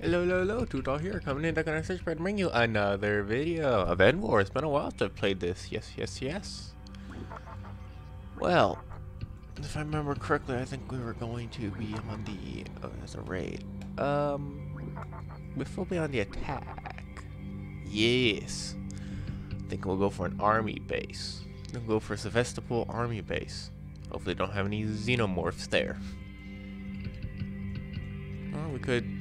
Hello, hello, hello, Tootall here, coming in, gonna search to bring you another video of EndWar. It's been a while since I've played this. Yes, yes, yes. Well, if I remember correctly, I think we were going to be on the, oh, as a raid. Um, we're be on the attack. Yes. I think we'll go for an army base. We'll go for a Sevastopol army base. Hopefully don't have any xenomorphs there. Or we could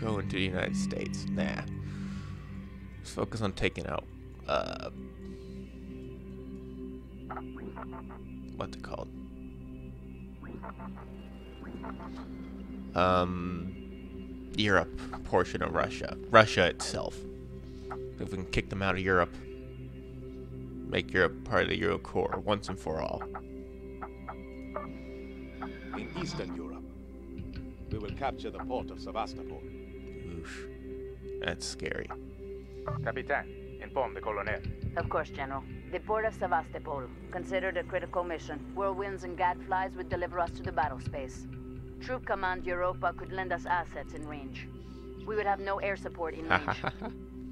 go into the United States. Nah. Let's focus on taking out, uh, what's it called? Um, Europe portion of Russia. Russia itself. If we can kick them out of Europe, make Europe part of the Euro core once and for all. In Eastern Europe, we will capture the port of Sevastopol. Oof. That's scary. Capitaine, inform the colonel. Of course, General. The port of Sevastopol, considered a critical mission. Whirlwinds and gadflies would deliver us to the battle space. Troop Command Europa could lend us assets in range. We would have no air support in range.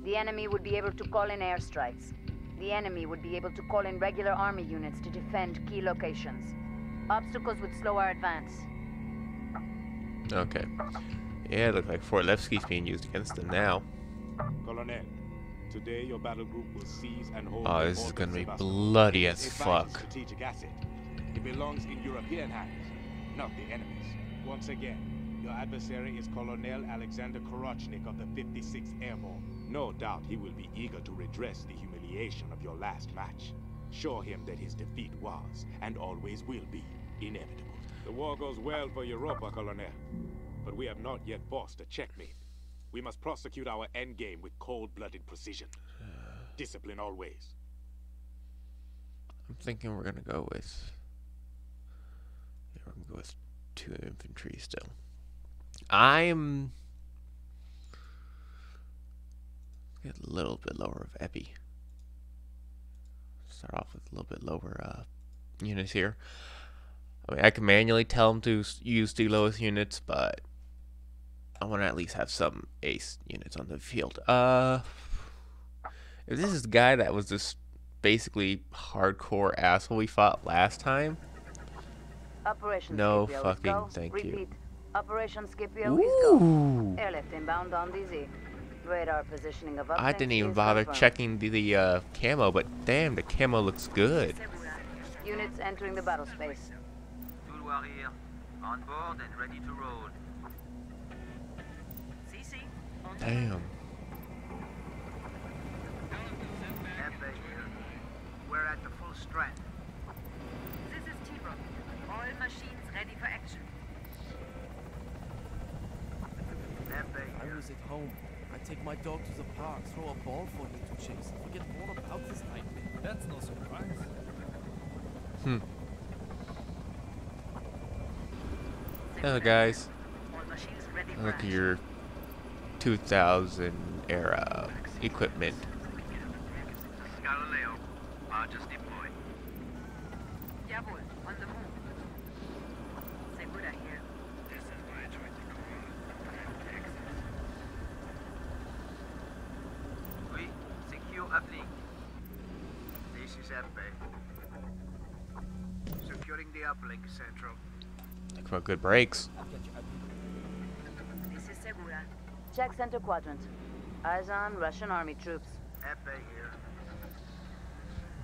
the enemy would be able to call in airstrikes. The enemy would be able to call in regular army units to defend key locations. Obstacles would slow our advance. okay. Yeah, it looks like Fort Levski's being used against them now. Colonel, today your battle group will seize and hold Oh, this is gonna be bloody as It's a vital fuck. strategic asset. It belongs in European hands, not the enemy's. Once again, your adversary is Colonel Alexander Korochnik of the 56th Airborne. No doubt he will be eager to redress the humiliation of your last match. Show him that his defeat was, and always will be, inevitable. The war goes well for Europa, Colonel. But we have not yet forced a checkmate. We must prosecute our endgame with cold-blooded precision. Discipline always. I'm thinking we're gonna go with. Yeah, we're gonna go with two infantry still. I'm. Get a little bit lower of Epi. Start off with a little bit lower uh, units here. I mean, I can manually tell them to use the lowest units, but I want to at least have some ace units on the field. Uh, if this is the guy that was just basically hardcore asshole we fought last time, Operation No Scipio is fucking go. thank you. Repeat. Operation Scipio is go. Ooh. Airlift inbound on DZ. Radar positioning of I didn't even bother confirmed. checking the, the uh, camo, but damn, the camo looks good. Units entering the battle space. Couloir here, on board and ready to roll. CC, Damn. We're at the full strength. This is T-Rock. All machines ready for action. I was at home. I take my dog to the park, throw a ball for him to chase. Forget all about this nightmare. That's no surprise. Hmm. Hello, guys. All machines ready for Look at action. your 2000 era equipment. Galileo, Argus deployed. Jawohl, on the move. Segura here. This is why I tried to call. Oui, secure uplink. This is Epe. Securing the uplink, Central. Look for good breaks. This is Segura. Check center quadrant. Eyes on Russian army troops. Epe here.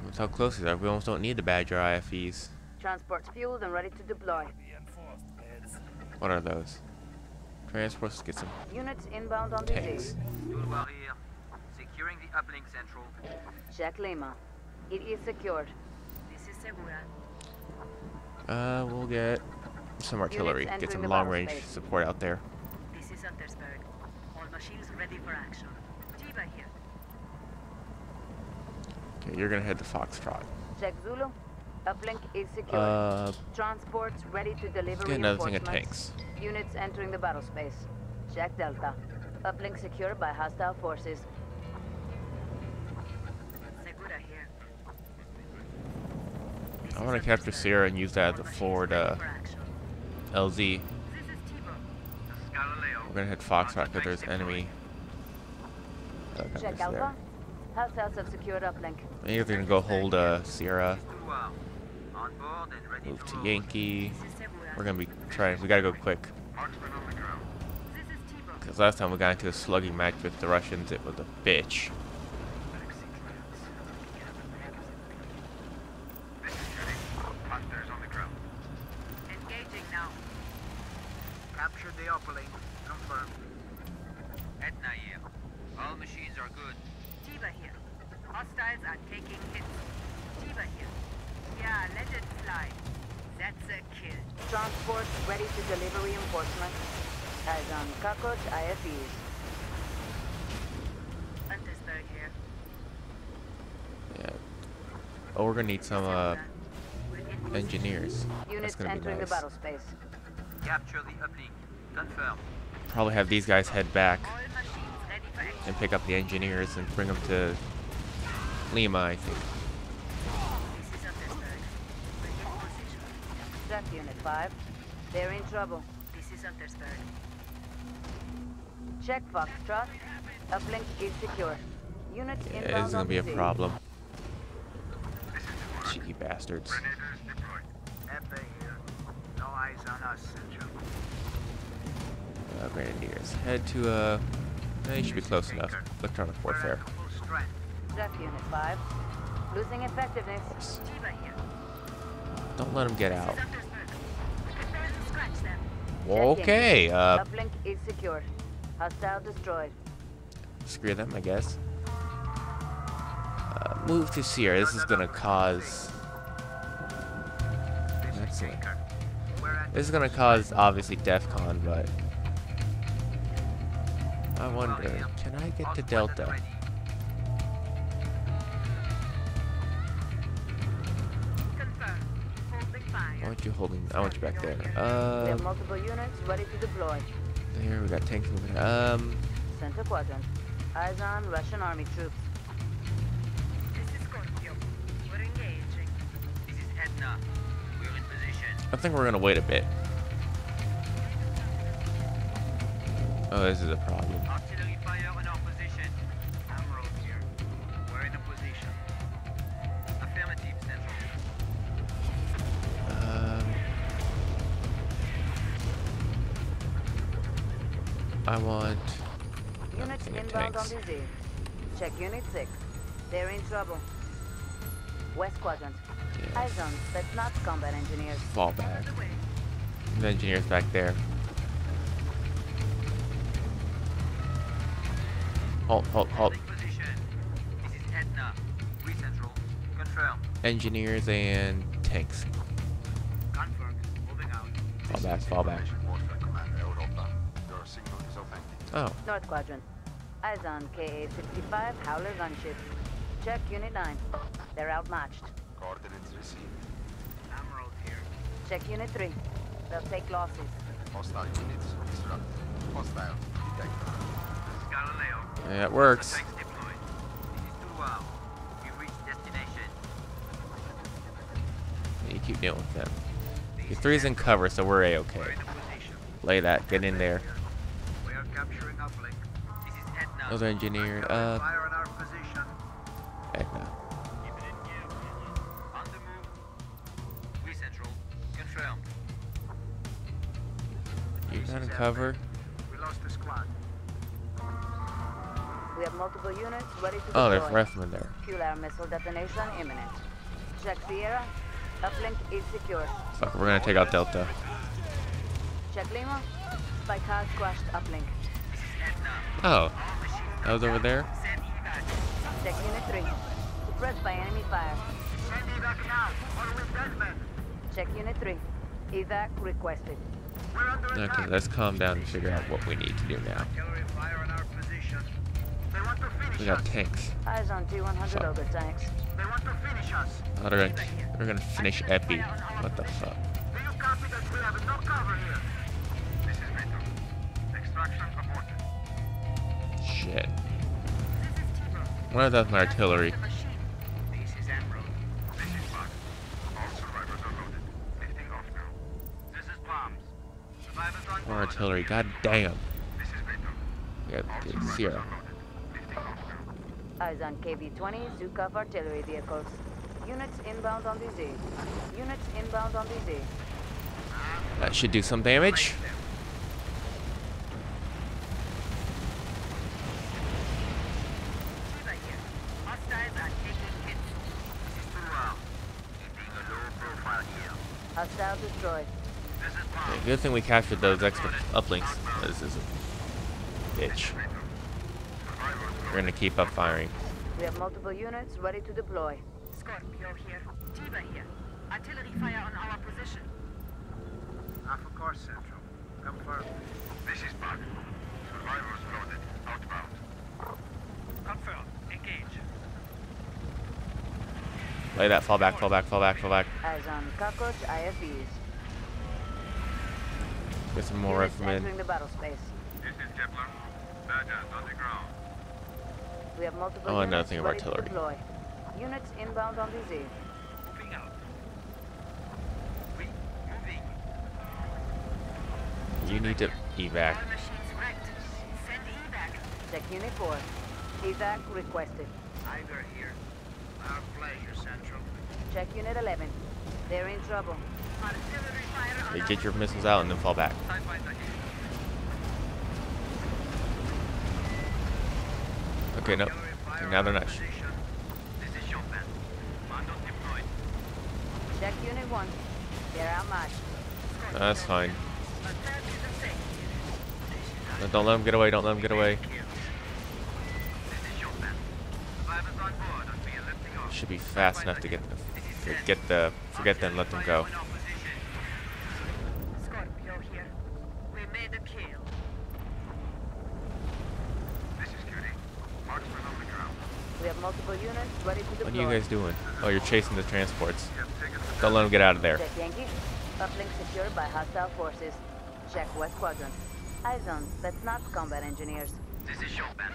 That's how close these are. We almost don't need the Badger IFVs. Transports fueled and ready to deploy. What are those? Transports, get some Units inbound on tanks. DZ. Couloir here. Securing the uplink, Central. Check Lima. It is secured. This is Segura. Uh, we'll get some artillery. Get some long-range space. support out there. This is Untersberg. All machines ready for action. Tiba here. Okay, you're gonna head to Foxtrot. Check Zulu. Uplink is secured. Uh, Transports ready to deliver get another thing of reinforcements. tanks. Units entering the battle space. Check Delta. Uplink secured by hostile forces. Segura here. I want to capture Sierra and use that as a forward uh, LZ. This is T-Rock. This is Galileo. We're gonna hit Foxtrot because there's enemy. helicopters Check there. Alpha. Hostiles have secured uplink. Maybe we're gonna go hold uh, Sierra. Couloir. On board and ready Move to to. Yankee. This is Sebuya. We're gonna be trying. We gotta go quick. Marksman on the ground. This is Tibo. Because last time we got into a slugging match with the Russians, it was a bitch. This is Jenny. Hunters on the ground. Engaging now. Capture the uplink. Confirmed. Etna here. All machines are good. Tiba here. Hostiles are taking hits. Tiba here. Yeah, let it slide. That's a kill. Transport ready to deliver reinforcements. Eyes on Kakot IFVs. Untersberg here. Yeah. Oh, we're gonna need some uh, We're engineers. That's Units gonna be entering nice. the battle space. Capture the uplink. Confirm. Probably have these guys head back All machines ready for action. and pick up the engineers and bring them to Lima, I think. This is Untersberg. We're in position. Check Unit 5. They're in trouble. This is Untersberg. Check Foxtrot. Uplink is secure. Units Yeah, inbound this is gonna on be a problem. Cheeky bastards. Grenadiers deployed. Epe here. No eyes on us, Central. Uh, Grenadiers. Head to, uh, eh, you should be close enough. Electronic warfare. full Unit 5. Losing effectiveness. Don't let them get out. This is Untersberg. We can barely scratch them. Okay, uh, Uplink is secure. Hostile destroyed. screw them, I guess. Move to Sierra. This is gonna cause. This That's is it. Baker. We're at This is gonna cause obviously DEFCON, but I wonder, can I get to Delta? Confirmed. Holding fire. I want you holding. I want you back there. we Uh, have multiple units ready to deploy. there we got tanks moving. Um, Center quadrant. Eyes on Russian army troops. I think we're gonna wait a bit. Oh, this is a problem. Artillery fire on our position. Emerald here. We're in a position. Affirmative, Central. Um, I want. Units inbound on tanks. DZ. Check Unit 6. They're in trouble. West quadrant. Yeah, Eyes on. That's not combat engineers. fall back. The engineers back there. Halt, halt, halt. Position. This is Etna. We Confirm. Engineers and tanks. Confirmed. Moving out. Fall back, fall back. Commander Your signal is authentic. Oh, North quadrant. Eyes on KA-65 Howler gunships. Check Unit 9. They're outmatched. Coordinates received. Emerald here. Check Unit 3. They'll take losses. Hostile units disrupted. Hostile detected. This is Galileo. yeah, it works. Tanks deployed. This is Tuwao. Uh, We've reached destination. You keep dealing with them. Your three's in cover, so we're a We're okay. in a position. Lay that. Get in there. We are capturing uplink. This is Etna. Those are engineer. Artillery You're This not cover. We lost the squad. We have multiple units ready to Oh, there's deploy. riflemen there. Fuel air missile detonation imminent. Check Sierra. Uplink is secure. Fuck, we're gonna take out Delta. Check Lima. Spike has crashed uplink. Oh, that was over there. Check Unit 3. Suppressed by enemy fire. Send evac now. Or with deathbed. Check Unit 3. Evac requested. We're under Okay, let's calm down and figure out what we need to do now. Artillery fire on our position. They want to finish We got tanks. Eyes on T-100 Fuck. Ogre tanks. They want to finish us. Oh, they're gonna, they're gonna finish Epi. What the fuck? Do you copy that we have no cover here? This is Vito. Extraction aborted. Shit. This is Tibo. One of that's my artillery. Artillery. God damn. This We the Sierra. Eyes on KV-20, Zhukov artillery vehicles. Units inbound on the Z. Units inbound on the Z. That should do some damage. Shiva here. Hostiles are taking hits. This is Perual. Keeping a low profile here. Hostile destroyed. This is Palm. Okay, good thing we captured those extra uplinks. This is a bitch. We're gonna keep up firing. We have multiple units ready to deploy. Scorpio here. Shiva here. Artillery fire on our position. Alpha course, Central. Confirm. This is Bug. Survivors loaded. Outbound. Confirm. Engage. Lay that. Fall back. Fall back. Fall back. Fall back. Eyes on cockroach IFVs. Get some more Units riflemen. the battle space. This is Kepler. Badgers on the ground. We have multiple Oh, units nothing of ready to artillery. deploy. Units inbound on the Z. Moving out. We moving. You need to evac. All machines wrecked. Send evac. Check Unit 4. Evac requested. Tiger here. Our pleasure, Central. Check Unit 11. They're in trouble. Get your missiles out and then fall back. TIE fighter here. Okay, no. Now they're not. sh- position. This is Chopin. Commandos deployed. Check Unit 1. They're outmatched. That's fine. But that isn't safe. No, Don't let them get away. Don't let them get away. This is Chopin. Survivors on board and we are lifting off. Should be fast enough to get the, get the forget them. Let them go. Fire on our position. Scorpio here. We made a kill. This is Cutie. Marksman on the ground. We have multiple units ready to deploy. What are you guys doing? Oh, you're chasing the transports. We have taken the Don't let them get out of there. Check Yankee. Uplink secured by hostile forces. Check West Quadrant. Eyes on. That's not combat engineers. This is Chopin.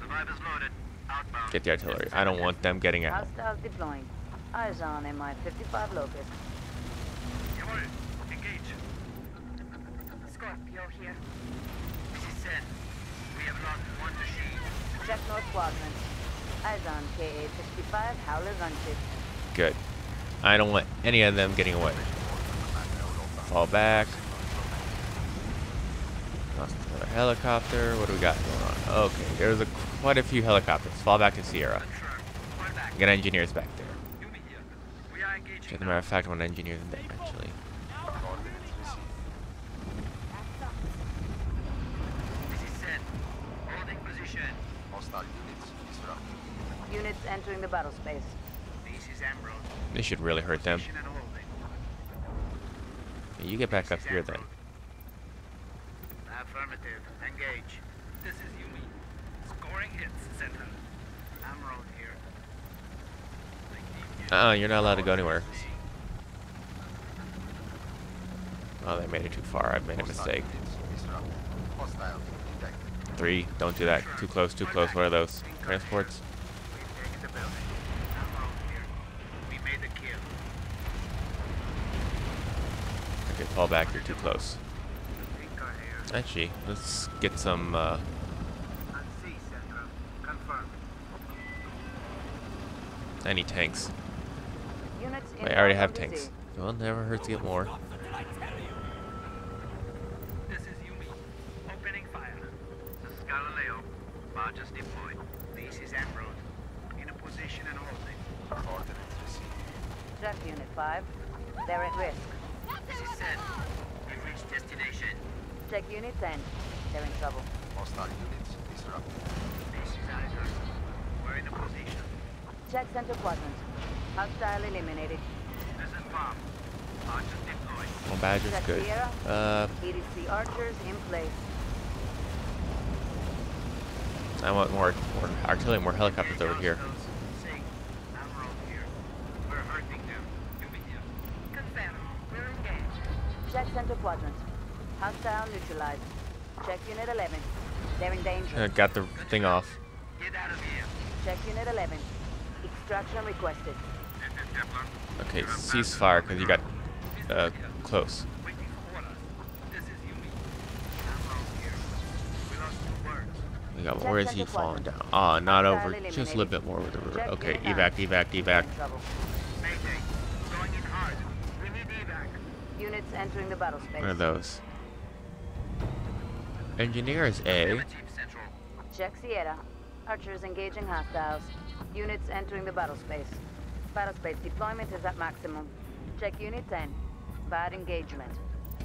Survivors loaded. Outbound. Get the artillery. I don't want them getting out. Hostiles deploying. Eyes on MI-55 Locust. Jawohl. Engage. Scorpio here. This is Sen. We have lost one machine. Check North Quadrant. Eyes on KA-65 Howler gunship. Good. I don't want any of them getting away. Fall back. Another helicopter. What do we got going on? Okay, there's a, quite a few helicopters. Fall back to Sierra. Get engineers back there. As a matter of fact, I want engineers in there actually. This is Sen. Holding position. Hostile units disrupted. Units entering the battle space. This is Emerald. This should really hurt them. Position and holding. Yeah, you get back up here then. Affirmative. Engage. This is Yumi. Scoring hits. Central. Emerald here. Uh-uh, you're not allowed to go anywhere. Oh, they made it too far. I made a mistake. units disrupted. Hostile detected. Three, don't do that. Too close, too close. What are those? Transports? We've taken the building. Emerald here. We made the kill. Okay, fall back. You're too close. Actually, let's get some, uh, On C any tanks. Units Wait, I already have tanks. Well, never hurts to get more. This is Yumi. Opening fire. This is Galileo. Barges deployed. This is Emerald. In position and holding. Coordinates received. Check Unit 5. They're at risk. This is Sen. We've reached destination. Check Unit 10. They're in trouble. Hostile units disrupted. This is Isaac. We're in a position. Check Center Quadrant. Hostile eliminated. This is Palm. Barges deployed. Well, Badger's Check good. Sierra. Uh, EDC archers in place. I want more, more artillery, more helicopters over here. Neutralized. Check Unit 11. They're in danger. Uh, got the thing off. Get out of here. Check Unit 11. Extraction requested. This is Kepler. Okay, ceasefire because you got uh, close. Waiting for orders. This is Yumi. Emerald here. We lost two birds. We got, where is he falling down? Ah, not over. Just a little bit more with the river. Okay, evac, evac, evac. Trouble. Mayday. Going in hard. We need evac. Units entering the battle space. What are those? Engineers A. Affirmative, Central. Check Sierra. Archers engaging hostiles. Units entering the battle space. Battle space deployment is at maximum. Check Unit 10. Bad engagement.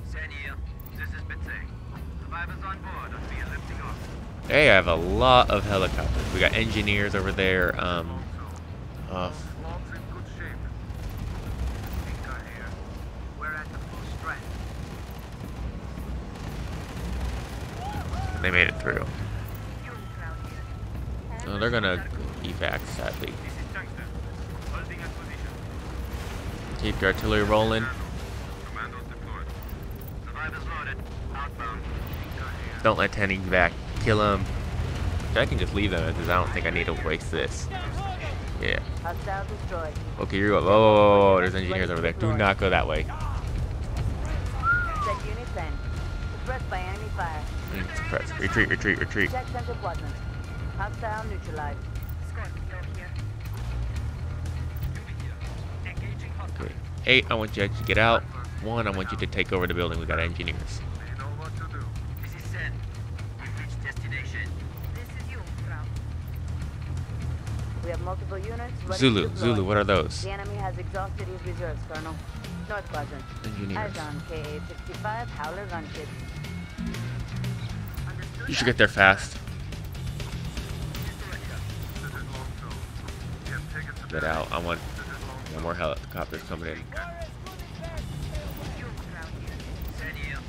Senior, this is Betsy. Survivors on board and we are lifting off. They have a lot of helicopters. We got engineers over there. Um, uh, they made it through. Jungfrau. So they're gonna evac, sadly. This is Tungsten. Holding at position. Keep your artillery rolling. Commandos deployed. Survivors loaded. Outbound. Don't let 10 evac kill them. I can just leave them because I don't think I need to waste this. Yeah. Okay, you're whoa, whoa, whoa, whoa, there's engineers over there. Do not go that way. Check Unit 10. Suppressed by enemy fire. Mm, suppress. Retreat, retreat, retreat. Check Central Quadrant. Hostile neutralized. Scorpio here. Engaging hostile. Okay. Eight, I want you to get out. One, I want you to take over the building. We got engineers. We know what to do. This is Sen. We've reached destination. This is Jungfrau. We multiple units Zulu. Zulu, what are those? The enemy has exhausted his reserves, Colonel. North Quadrant. Engineers. Azon KA-65 Howler gunship. You should get there fast. This is Longstone. We have taken some Get out. I want This is Longstone. no more helicopters coming in. Jungfrau here. Senior.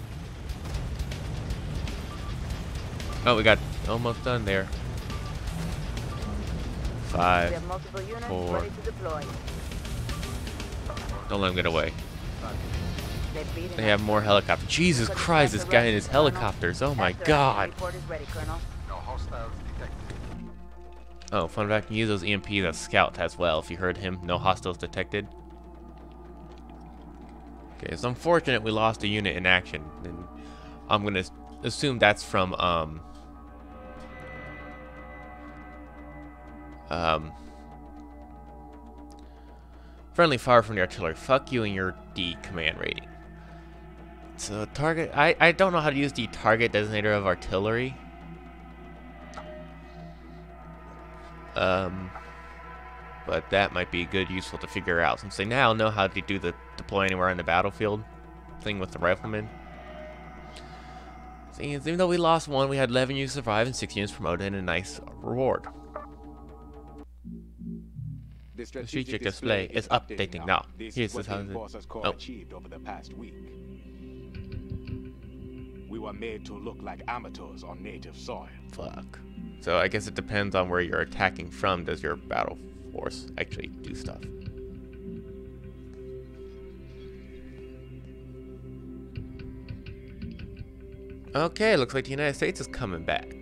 Oh, we got almost done there. Five. have multiple units four. ready to deploy. Don't let them get away. They're beating They us. have more helicopters. Jesus Christ, this guy rest in his helicopters. Oh my god. action is ready, Colonel. No hostiles detected. Oh, fun fact, you can use those EMPs as scout as well. If you heard him, no hostiles detected. Okay, it's unfortunate we lost a unit in action. And I'm gonna assume that's from um um friendly fire from the artillery. Fuck you and your D command rating. So target, I I don't know how to use the target designator of artillery. Um, but that might be good, useful to figure out since they now know how to do the deploy anywhere on the battlefield thing with the riflemen. See, even though we lost one, we had 11 units survive and 6 units promoted and a nice reward. The strategic display is updating now. This Here's the the Enforcers Corps oh. achieved over the past week. We were made to look like amateurs on native soil. Fuck. So I guess it depends on where you're attacking from. Does your battle force actually do stuff? Okay, looks like the United States is coming back.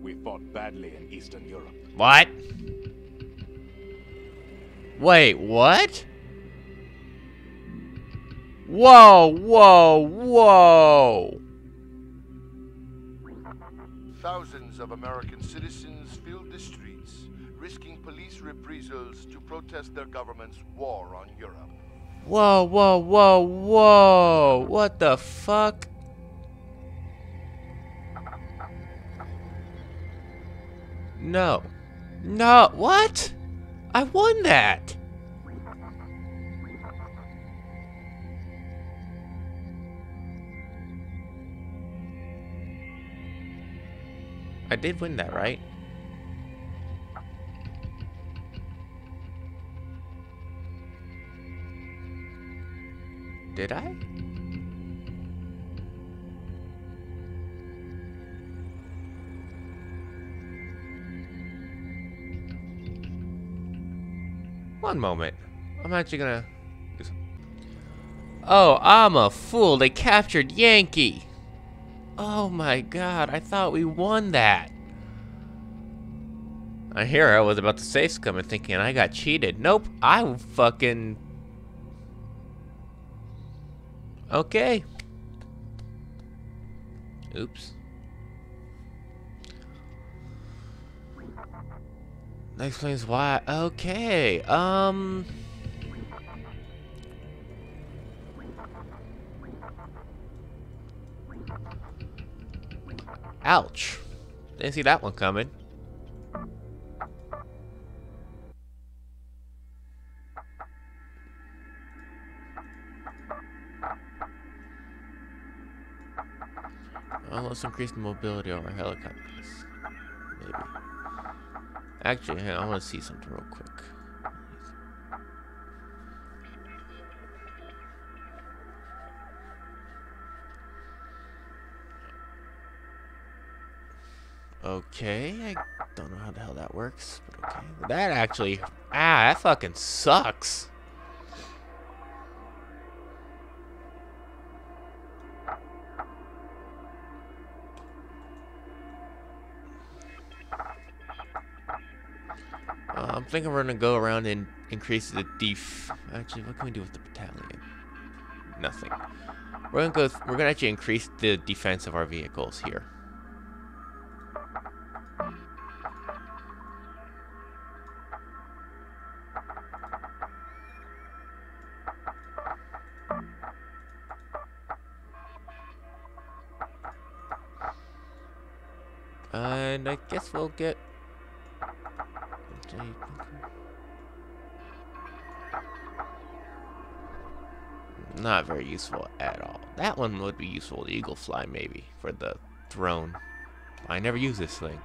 We fought badly in Eastern Europe. What? Wait, what? Whoa, whoa, whoa! Thousands of American citizens filled the streets, risking police reprisals to protest their government's war on Europe. Whoa, whoa, whoa, whoa! What the fuck? No. No, what? I won that! I did win that, right? Did I? One moment. I'm actually gonna. Oh, I'm a fool. They captured Yankee. Oh my god, I thought we won that. I hear I was about to say something thinking I got cheated. Nope, I fucking. Okay. Oops. That explains why. Okay. Um. Ouch. Didn't see that one coming. Let's increase the mobility of our helicopters. Maybe. Actually, I want to see something real quick. Okay, I don't know how the hell that works, but okay. That actually, ah, that fucking sucks. Uh, I'm thinking we're gonna go around and increase the def. Actually, what can we do with the battalion? Nothing. We're gonna go. we're gonna actually increase the defense of our vehicles here. Not very useful at all. That one would be useful, the Eagle Fly maybe, for the throne. I never use this thing.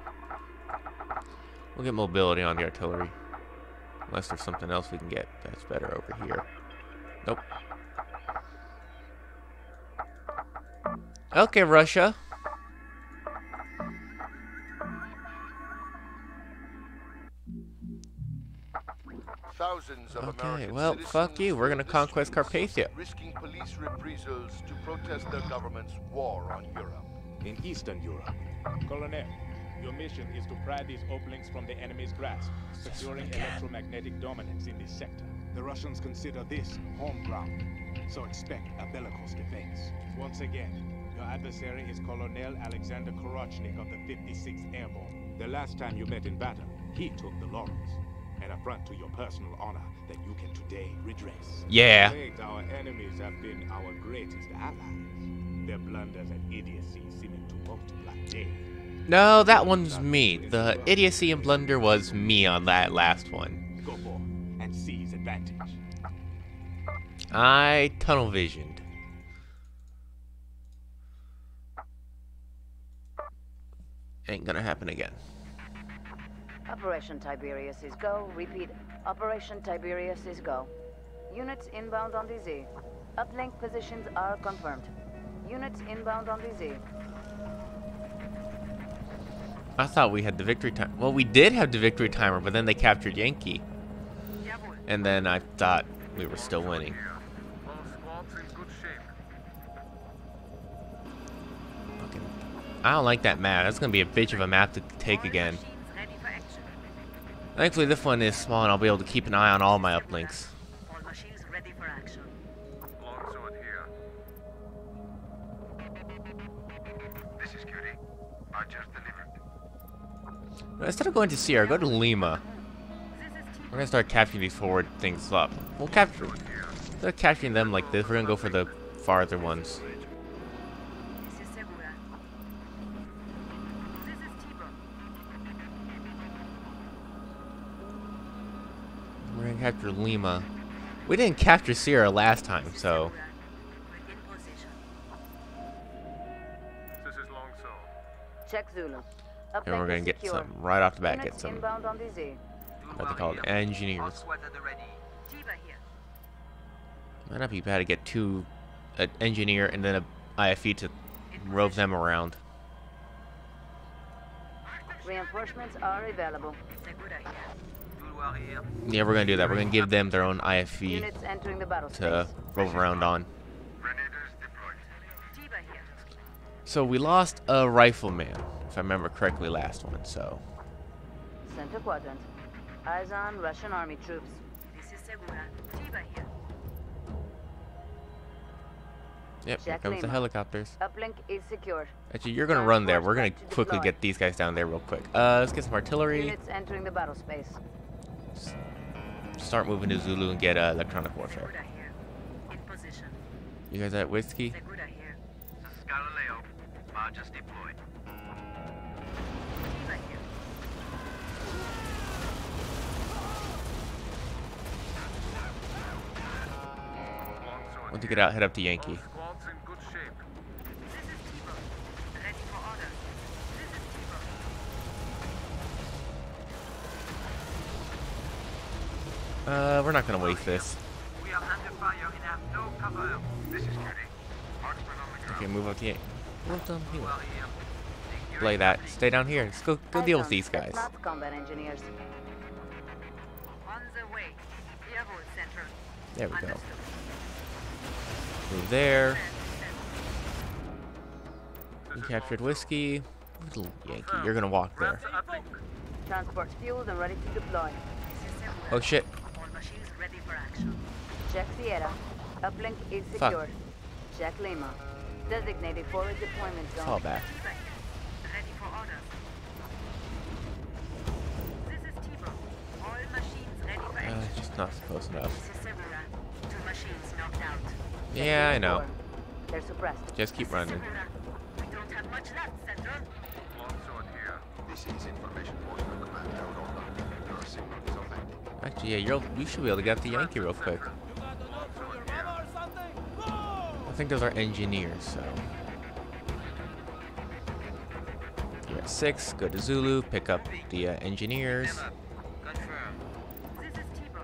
We'll get mobility on the artillery. Unless there's something else we can get that's better over here. Nope. Okay, Russia. Fuck you. We're gonna citizens conquest Carpathia. Risking police reprisals to protest their government's war on Europe. In Eastern Europe, Colonel, your mission is to pry these openings from the enemy's grasp, securing electromagnetic dominance in this sector. The Russians consider this home ground, so expect a bellicose defense. Once again, your adversary is Colonel Alexander Korochnik of the 56th Airborne. The last time you met in battle, he took the laurels. An affront to your personal honor that you can today redress. Yeah. Of late, our enemies have been our greatest allies. Their blunders and idiocy seeming to multiply daily. No, that one's me. The idiocy and blunder was me on that last one. Go forth and seize advantage. I tunnel visioned. Ain't gonna happen again. Operation Tiberius is go. Repeat. Operation Tiberius is go. Units inbound on DZ. Uplink positions are confirmed. Units inbound on DZ. I thought we had the victory time. Well, we did have the victory timer, but then they captured Yankee. And then I thought we were still winning. I don't like that map. That's gonna be a bitch of a map to take again. Machines ready for action. Thankfully, this one is small, and I'll be able to keep an eye on all my uplinks. All machines ready for action. Longsword here. This is Curie. I just delivered. Instead of going to Sierra, go to Lima. This is T. We're gonna start capturing these forward things up. We'll capture. Instead of capturing them like this, we're gonna go for the farther ones. This is Segura. This is Tibo. We're gonna capture Lima. We didn't capture Sierra last time, so Segura. We're in position. This is Longsword. Check Zulu. Uplink and we're gonna get secure. some right off the bat. Get some inbound on what they call it, engineers. Might not be bad to get two, an engineer and then a IFE to rove them around. Reinforcements are available. Segura here. Couloir here. Yeah, we're gonna do that. We're gonna give them their own IFE the to space. rove around on. Grenadiers deployed. Tiba here. So we lost a rifleman, if I remember correctly, last one. So Center quadrant. Eyes on Russian army troops. This is Segura. Tiba here. Yep, here Jack comes the helicopters. Uplink is secured. Actually, you're gonna run there. We're gonna quickly get these guys down there real quick. Uh, let's get some artillery. Units entering the battle space. Start moving to Zulu and get uh, electronic warfare. Segura here. In position. You guys at whiskey? Segura here. This is Galileo. Barges deployed. Once you get out, head up to Yankee. Squad's in good shape. This is Tivo. Ready for orders. This is Tivo. Uh, we're not gonna waste this. We are under fire and have no cover. This is Judy. Marksman on the ground. Okay, move up to Yankee. Move down here. Play that. Stay down here. Let's go go deal with these guys. That's not combat engineers. On the way. Bravo Central. There we go. Move there. Send, send. We captured whiskey. Little Yankee, you're gonna walk there. Transport's fueled and ready to deploy. This is Segura. Oh shit. All ready for action. Check Sierra. Uplink is Fuck. secured. Check Lima. Designated forward deployment zone. Fall back. Ready for orders. This is Tivo. All machines ready for Uh, just not close enough. This is Segura. Two machines knocked out. Yeah, I know. They're suppressed. Just keep running. We don't have much left, Central. Longsword here. This is information point from Command Europa. Your signal is authentic. Actually, yeah, you're, you should be able to get the Yankee real quick. You got a note from your mama or something? Go! I think those are engineers, so. You're at six. Go to Zulu. Pick up the uh, engineers. Confirm. This is Tivo.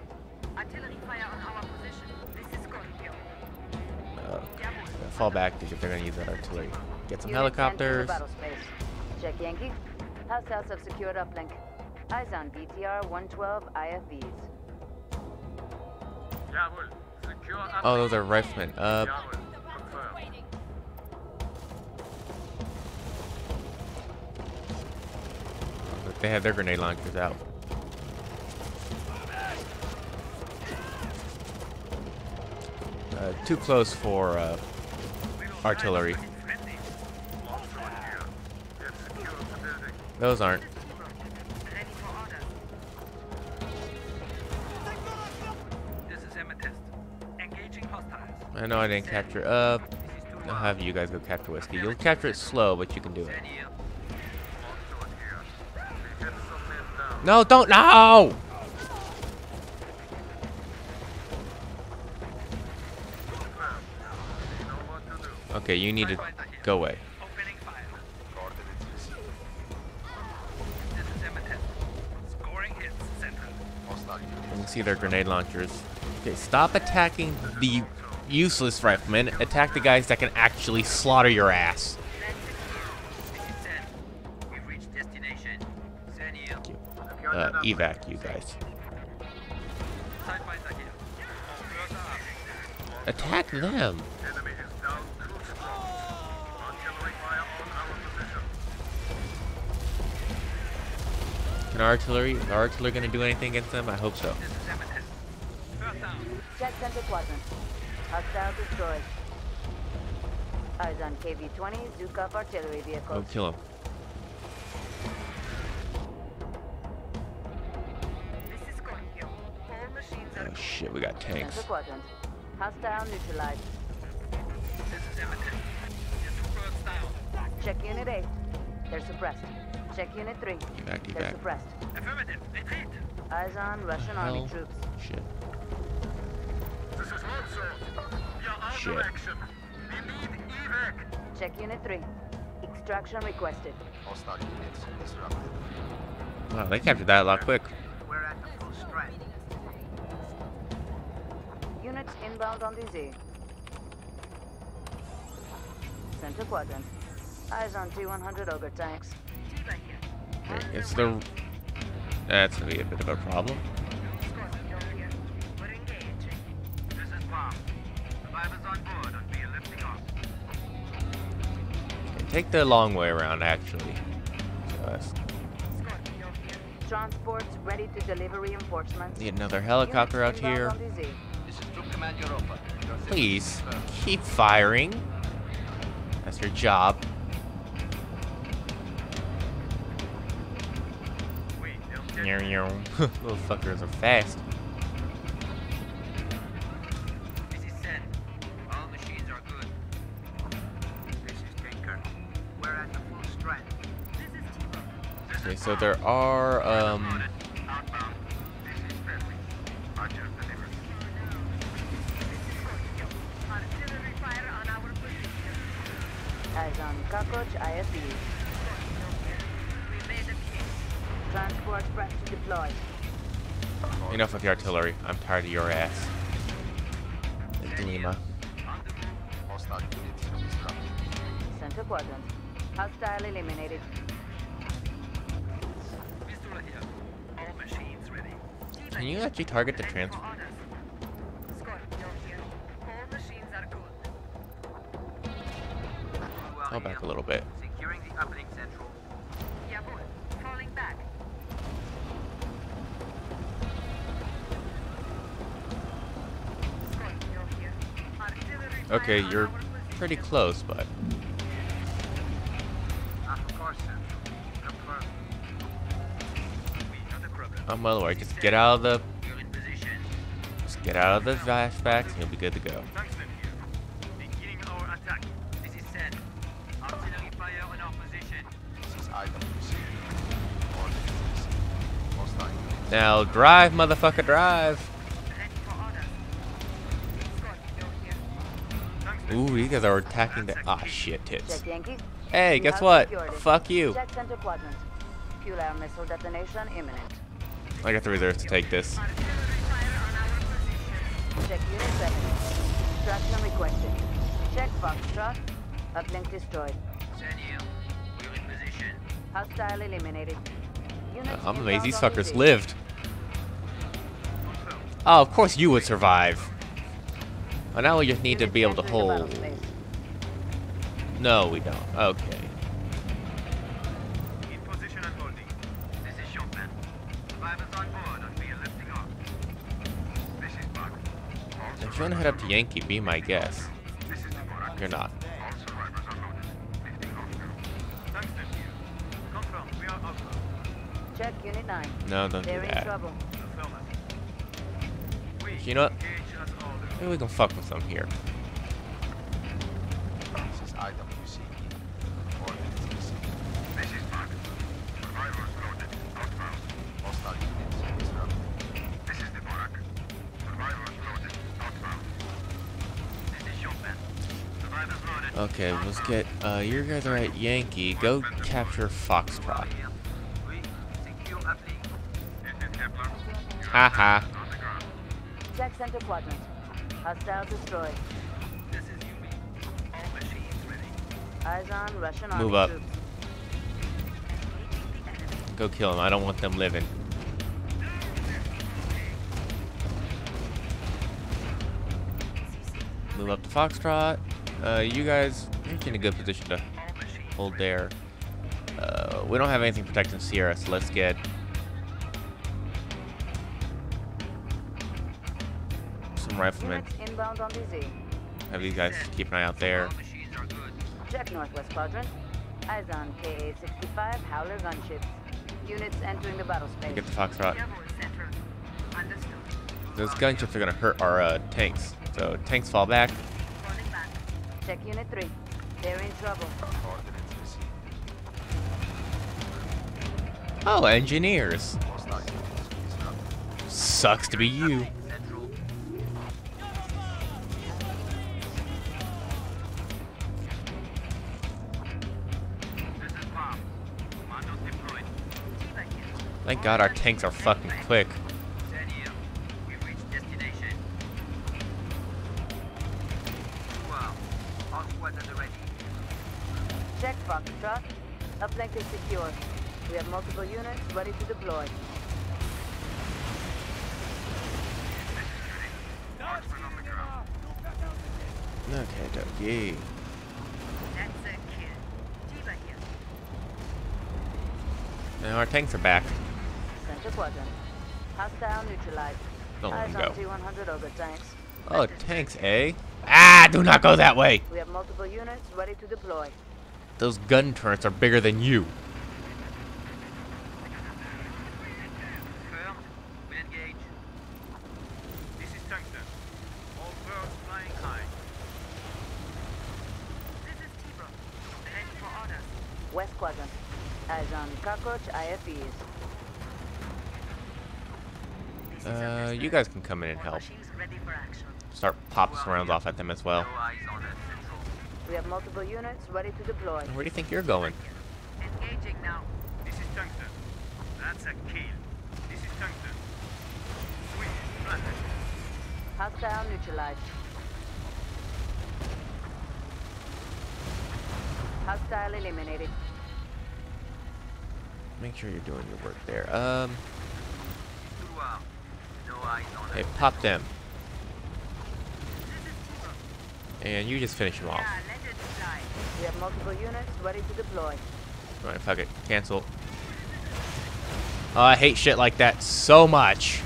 Artillery fire on our position. This is Scorpio. Uh, fall back because they're gonna use that artillery. Get some Units entering the helicopters. Check Yankee. House house have secured uplink. Eyes on BTR 112 IFVs. Jawohl. Secure up. Oh, those are riflemen. Uh, they have their grenade launchers out. Uh, too close for uh, artillery. Longsword here. We have secured the building. Those aren't. I know I didn't capture. Uh, This I'll have you guys go capture whiskey. You'll capture it slow, but you can do it. No, don't. No! Okay, you need to go away. You can see their grenade launchers. Okay, stop attacking the useless riflemen. Attack the guys that can actually slaughter your ass. This is Sen. We've reached destination. Sen here. Uh, evac, you guys. Sidewinder here. All further up. Attack them. Enemy is down two squads. Artillery fire on our position. Can our artillery, is our artillery gonna do anything against them? I hope so. This is Amethyst. First down. Check center quadrant. Hostile destroyed. Eyes on KV-20 Zhukov artillery Go vehicles. kill him. This is Scorpio. Machines are Oh shit, we got tanks. Hostile neutralized. This is Amethyst. You're two birds down. Check Unit 8. They're suppressed. Check Unit 3. Evac, They're evac. suppressed. Affirmative. Retreat. Eyes on Russian army Hell. troops. Shit. Shit. of action. We need evac. Check Unit 3. Extraction requested. Hostile units disrupted. Wow, they captured that a lot quick. We're at the full strength. Units inbound on DZ. Center quadrant. Eyes on T-100 Ogre tanks. Okay, it's the. That's gonna be a bit of a problem. Take the long way around, actually. So that's- Scorpio here. Transports ready to deliver reinforcements. Need another helicopter out here. inbound on DZ. This is Troop Command Europa. Please, keep firing. That's your job. Meow, meow. Little fuckers are fast. So there are, um... Outbound. This is Bentley. Roger, delivered. Artillery fire on our position. Eyes on Cockroach IFV. We made a case. Transport prep to deploy. Enough of the artillery. I'm tired of your ass. Lima. Hostile units instructed. Center quadrant. Hostile eliminated. Can you actually target the Ready trans... for orders. Scorpio here. All machines are good. Oh, back a little bit. Securing the uplink central. Jawohl. Falling back. Scorpio here. Artillery fire Okay, you're pretty close, but... I'm well aware. Just get out of the... Just get out of the flashbacks and you'll be good to go. Now drive, motherfucker, drive! Ooh, you guys are attacking the... Ah, shit, tits. Hey, guess what? Fuck you. I got the reserves to take this. Artillery fire on our position. Check unit 7. Extraction requested. Check Foxtrot. Uplink destroyed. Sen here. We're in position. Hostile eliminated. Units I'm amazed these on fuckers EZ. lived. Oh, of course you would survive. Well, now we just need to be able to entering the battle hold... No, we don't. Okay. All If you want to head up to Yankee, be my guest. This is Dvorak. You're not. All survivors are loaded. Lifting off now. Tungsten here. Confirm. We are outbound. Check unit 9. No, don't do in that. trouble. You know what? engage as ordered. Maybe we can fuck with them here. Okay, let's get... Uh, you guys are at Yankee. Go capture Foxtrot. Here. We secure uplink. This is Kepler. Haha. On. Check center quadrant. Hostile destroyed. This is UV. All machines ready. Eyes on Russian Move up. troops. Go kill them. I don't want them living. Move up to Foxtrot. Uh, you guys, you're in a good position to hold there. Uh, we don't have anything protecting Sierra, so let's get some riflemen. Units inbound on DZ. Have these guys keep an eye out there. All machines are good. Check northwest quadrant. Eyes on KA-65 Howler gunships. Units entering the battle space. Get the Foxtrot. Jawohl, Those gunships are gonna hurt our uh, tanks. So tanks fall back. Check unit 3. They're in trouble. Oh, engineers. Sucks to be you. Thank God our tanks are fucking quick. Check Foxtrot. Uplink is secure. We have multiple units ready to deploy. Marksman on the ground. Okay, dokie. That's a kill. Tivo here. Now our tanks are back. Center quadrant. Hostile neutralized. Don't let Eyes them go. T-100 tanks. Oh, tanks, eh? Ah, do not go that way! We have multiple units ready to deploy. Those gun turrets are bigger than you. West Quadrant. On cockroach IFVs. Uh, you guys can come in and help. Start popping rounds off at them as well. We have multiple units ready to deploy. Where do you think you're going? Engaging now. This is Tungsten. That's a kill. This is Tungsten. Switch. Planted. Hostile neutralized. Hostile eliminated. Make sure you're doing your work there. Um, Couloir. No eyes on hey, pop them. This is T-Bro. And you just finish them off. Yeah, let it fly. We have multiple units ready to deploy. Alright, fuck it. Cancel. Oh, I hate shit like that so much.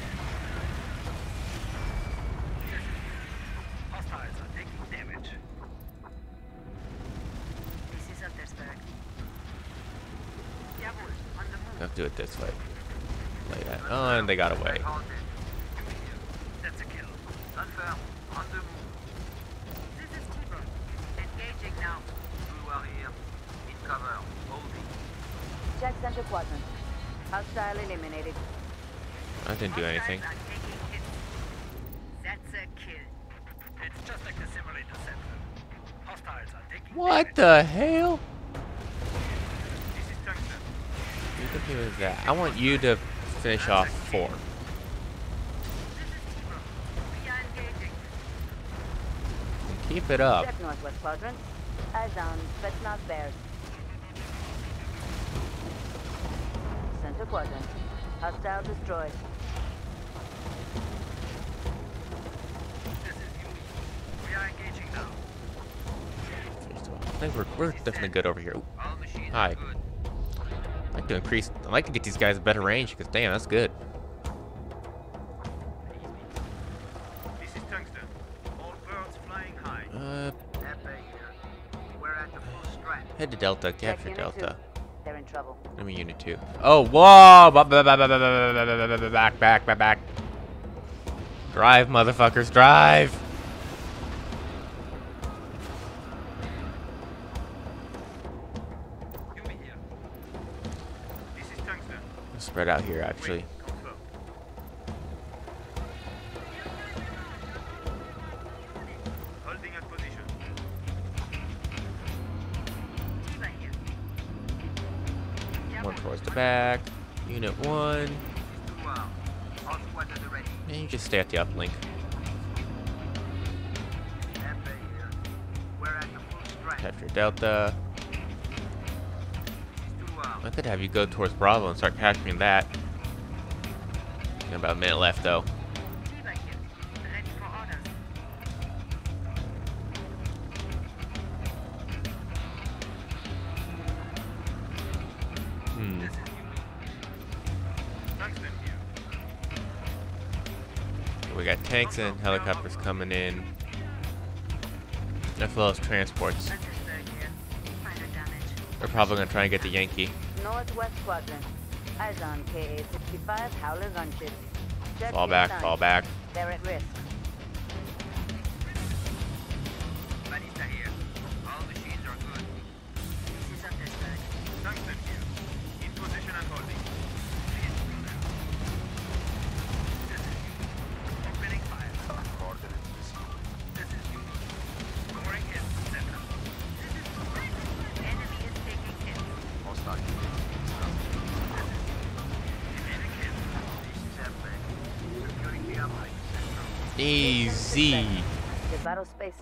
On do it this way. Like that. Oh, and they got away. Hostile eliminated. I didn't do anything. What the hell? You think he that? I want you to finish off four. Keep it up. Northwest quadrant. On, but not. Center quadrant. Hostile destroyed. This is Yumi. We are engaging now. I think we're, we're definitely good over here. Ooh, All machines Hi. I'd like to increase. I'd like to get these guys a better range because damn, that's good. This is Tungsten. All birds flying high. Uh, FA. We're at the full strength. head to Delta. Check Capture Delta. They're in trouble. I'm a unit two. Oh, whoa! Back, back, back, back. Drive, motherfuckers, drive! Spread out here, actually. Back. Unit one. Couloir. All squadron ready. And you just stay at the uplink. Capture Delta. I could have you go towards Bravo and start capturing that. Got about a minute left, though. Tanks and helicopters coming in. As well as transports. Untersberg here. Minor damage. They're probably gonna try and get the Yankee. Northwest quadrant. Eyes on KA-65 Howler gunship. Check Fall back, fall back. They're at risk.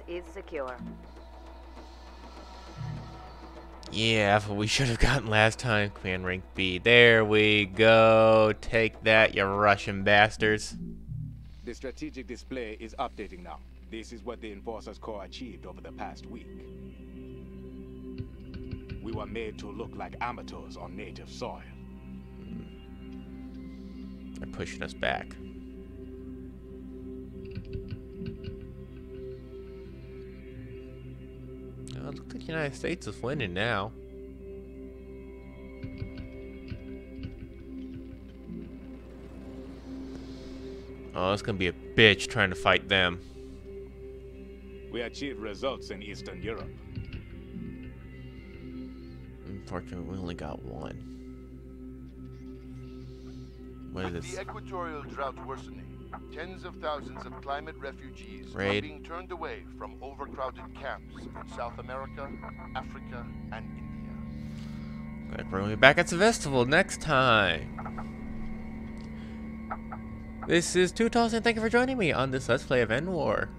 Is secure. Yeah, that's what we should have gotten last time. Command rank B. There we go. Take that, you Russian bastards. The strategic display is updating now. This is what the Enforcers Corps achieved over the past week. We were made to look like amateurs on native soil. They're pushing us back. Well, it looks like the United States is winning now. Oh, it's gonna be a bitch trying to fight them. We achieved results in Eastern Europe. Unfortunately, we only got one. What is With this? the equatorial drought worsening, tens of thousands of climate refugees are being turned away from overcrowded camps in South America, Africa, and India. Gonna bring me back at the festival next time. This is Tootall and thank you for joining me on this Let's Play of EndWar.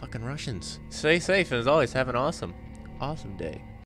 Fucking Russians. Stay safe and as always, have an awesome, awesome day.